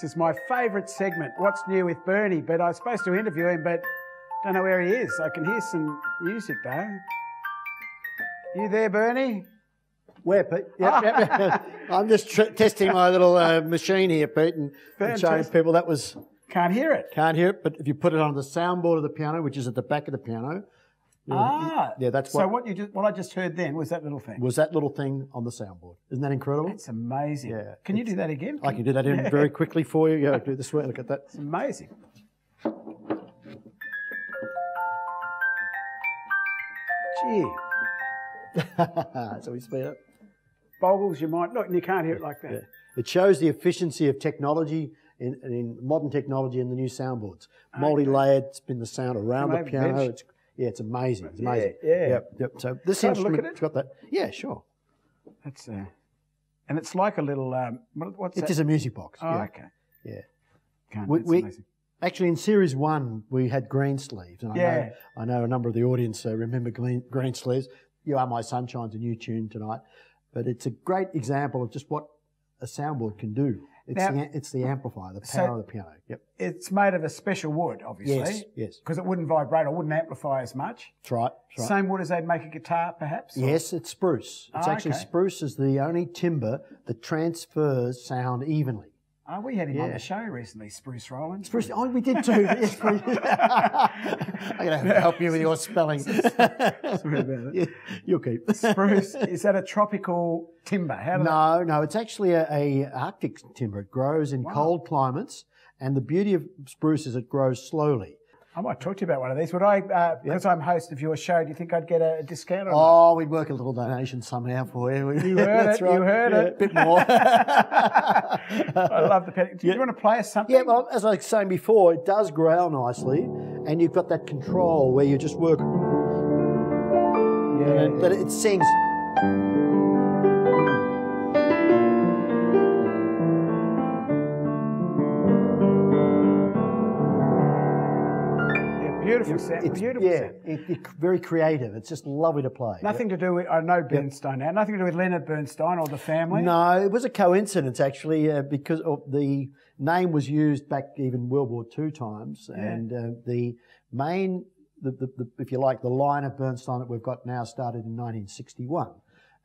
This is my favourite segment, What's New with Bernie. But I was supposed to interview him, but don't know where he is. I can hear some music though. You there, Bernie? Where, Pete? Yep, yep. I'm just tr- testing my little uh, machine here, Pete, and, and showing people that was Can't hear it. can't hear it. But if you put it on the soundboard of the piano, which is at the back of the piano, Ah, yeah, that's so. what- What you just, what I just heard then was that little thing. was that little thing on the soundboard. Isn't that incredible? That's amazing. Yeah, Can you do that again? I can do that in very quickly for you. Yeah, I'll do it this way. Look at that. It's amazing. Gee, so we speed up. boggles your mind. Look, and you can't hear it like that. Yeah. It shows the efficiency of technology in, in modern technology in the new soundboards. Multi-layered, spin the sound around Come the piano. Bench. It's, yeah, it's amazing. It's amazing. yeah. Yep, yep. So this Can I have a look at instrument's got that. Yeah, sure. That's uh, and it's like a little um, what, what's It that? is a music box. oh, yeah. okay. Yeah. Can't, We- we- amazing. Actually, in series one, we had green sleeves, and I Yeah. know I know a number of the audience uh, remember green, green sleeves. "You Are My Sunshine's a new tune tonight, but it's a great example of just what a soundboard can do. It's, Now- the, it's the amplifier, the So- power of the piano. Yep. It's made of a special wood, obviously. Yes. Yes. Because it wouldn't vibrate or wouldn't amplify as much. That's right. That's right. Same wood as they'd make a guitar, perhaps. or- Yes, it's spruce. It's Ah, actually okay. spruce is the only timber that transfers sound evenly. Oh, we had him on the show recently, Spruce Roland. Spruce. Oh, we did too. Yes. I'm going to help you with your spelling. Sorry about it. Yeah, you'll keep. Spruce is that a tropical timber? No, no, it's actually a, a Arctic timber. It grows in cold climates, and the beauty of spruce is it grows slowly. I might talk to you about one of these. Would I, uh, because I'm host of your show, do you think I'd get a, discount on Oh, we'd work a little donation somehow for you. You heard it, you heard it. A bit more. I love the. Do you want to play us something? Yeah, well, as I was saying before, it does growl nicely, and you've got that control where you just work, yeah. and it, but it sings. Yeah, beautiful sound. It's, beautiful yeah, it, it's very creative. It's just lovely to play. Nothing to do with, I know Bernstein now, nothing to do with Leonard Bernstein or the family. No, it was a coincidence actually, uh, because of the name was used back even World War II times, and uh, the main, the, the, the, if you like, the line of Bernstein that we've got now started in 1961,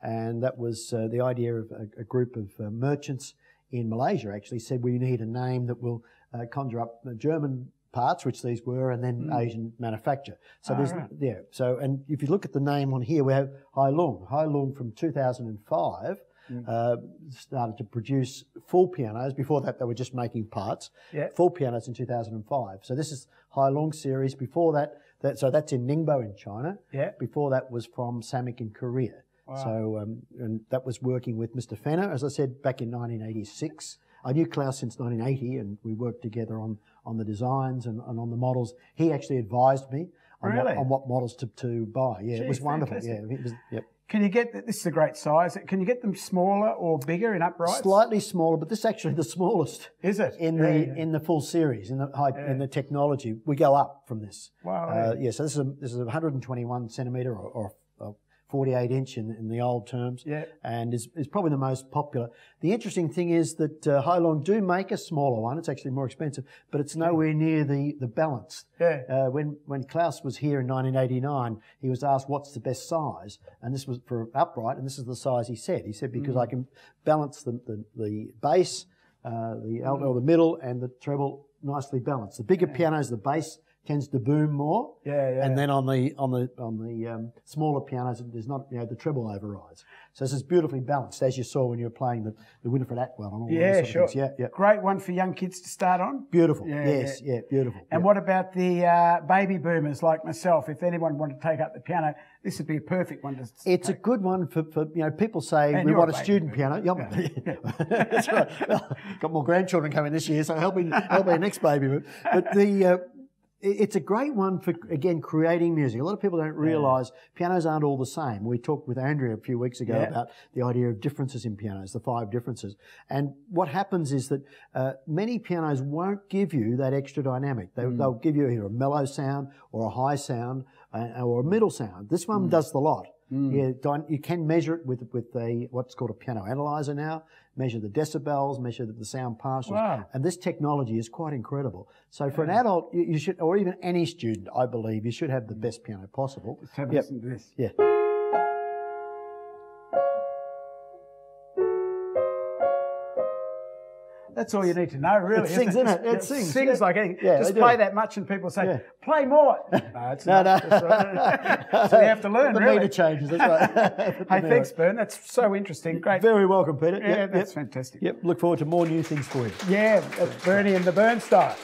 and that was uh, the idea of a, a group of uh, merchants in Malaysia actually said we need a name that will uh, conjure up the German parts, which these were, and then Asian manufacture. So Ah, there's right. yeah. So and if you look at the name on here, we have Hai Lung. Hai Lung from 2005 uh, started to produce full pianos. Before that, they were just making parts. Yeah. Full pianos in 2005. So this is Hailun series. Before that, that so that's in Ningbo in China. Yeah. Before that was from Samick in Korea. Wow. So um, and that was working with Mr. Fenner, as I said, back in 1986. I knew Klaus since 1980, and we worked together on, on the designs and, and on the models. He actually advised me on, Really? what, on what models to, to buy. Yeah, it was wonderful. fantastic. Yeah, it was, yep. Can you get, this is a great size, can you get them smaller or bigger in uprights? Slightly smaller, but this is actually the smallest Is it? in Yeah, the yeah. in the full series in the high, in the technology. We go up from this. Wow, Uh, yeah. So this is a, this is a 121 centimeter or, or 48 inch in, in the old terms. Yeah. And is, is probably the most popular. The interesting thing is that uh, Hailun do make a smaller one. It's actually more expensive, but it's nowhere near the the balanced. Yeah. Uh, when when Klaus was here in 1989, he was asked what's the best size, and this was for upright, and this is the size he said. He said because Mm. I can balance the the, the bass, uh, the alto, or the middle, and the treble nicely balanced. The bigger pianos, the bass tends to boom more. Yeah, yeah. And then on the on the on the um, smaller pianos, there's not you know the treble overrides. So this is beautifully balanced, as you saw when you were playing the, the Winifred Atwell and all those Yeah, sort of sure. things. Yeah, yeah. Great one for young kids to start on. Beautiful. Yeah, yes, yeah, beautiful. And yeah. what about the uh, baby boomers like myself? If anyone wanted to take up the piano, this would be a perfect one to. It's a good one for, for you know people say And we want a a student boomer. piano. Yep. That's right. Well, got more grandchildren coming this year, so helping helping next baby. boom. But the uh, it's a great one for again creating music. A lot of people don't realise pianos aren't all the same. We talked with Andrea a few weeks ago Yeah. about the idea of differences in pianos, the five differences. And what happens is that uh, many pianos won't give you that extra dynamic. They, They'll give you either a mellow sound or a high sound. uh, or a middle sound. This one does the lot. Mm. Yeah, dy- you can measure it with with a what's called a piano analyzer now. Measure the decibels, measure the, the sound partials, Wow. and this technology is quite incredible. So for an adult, you, you should, or even any student, I believe, you should have the best piano possible. Let's have Yep. listen to this. Yeah. That's all you need to know, really. It isn't sings, it? innit? It Just- sings, sings like anything. Yeah, Just play do. that much, and people say, Yeah. "Play more." No, it's No, not. no. Uh, so you have to learn, the really. meter changes. That's right. Hey, thanks, Bern. That's so interesting. Great. Very welcome, Peter. yeah, Yep, that's yep. fantastic. Yep. Look forward to more new things for you. Yeah, that's Bernie and the Burn style.